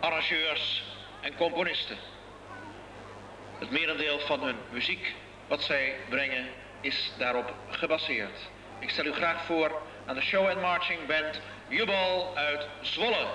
Arrangeurs en componisten. Het merendeel van hun muziek wat zij brengen is daarop gebaseerd. Ik stel u graag voor aan de Show and Marching Band Jubal uit Zwolle.